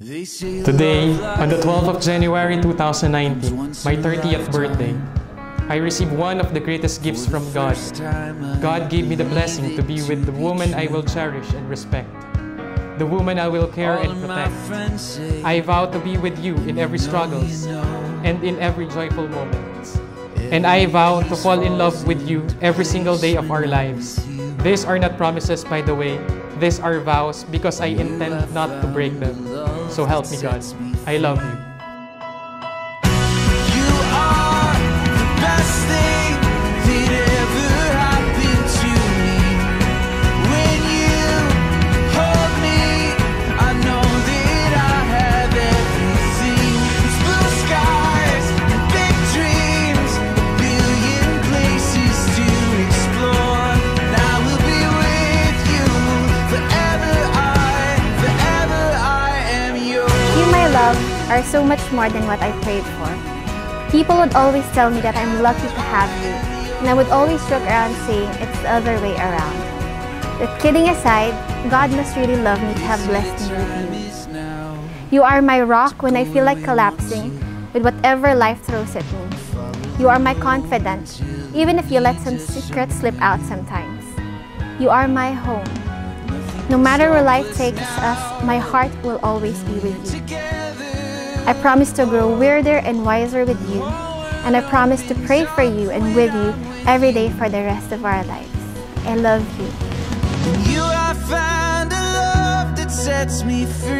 Today, on the 12th of January 2019, my 30th birthday, I received one of the greatest gifts from God. God gave me the blessing to be with the woman I will cherish and respect, the woman I will care and protect. I vow to be with you in every struggle and in every joyful moment. And I vow to fall in love with you every single day of our lives. These are not promises, by the way. These are vows because I intend not to break them. So help me God. I love you. You are so much more than what I prayed for. People would always tell me that I'm lucky to have you, and I would always joke around saying it's the other way around. But kidding aside, God must really love me to have blessed me with you. You are my rock when I feel like collapsing with whatever life throws at me. You are my confidant, even if you let some secrets slip out sometimes. You are my home. No matter where life takes us, my heart will always be with you. I promise to grow weirder and wiser with you, and I promise to pray for you and with you every day for the rest of our lives. I love you. You a love that sets me free.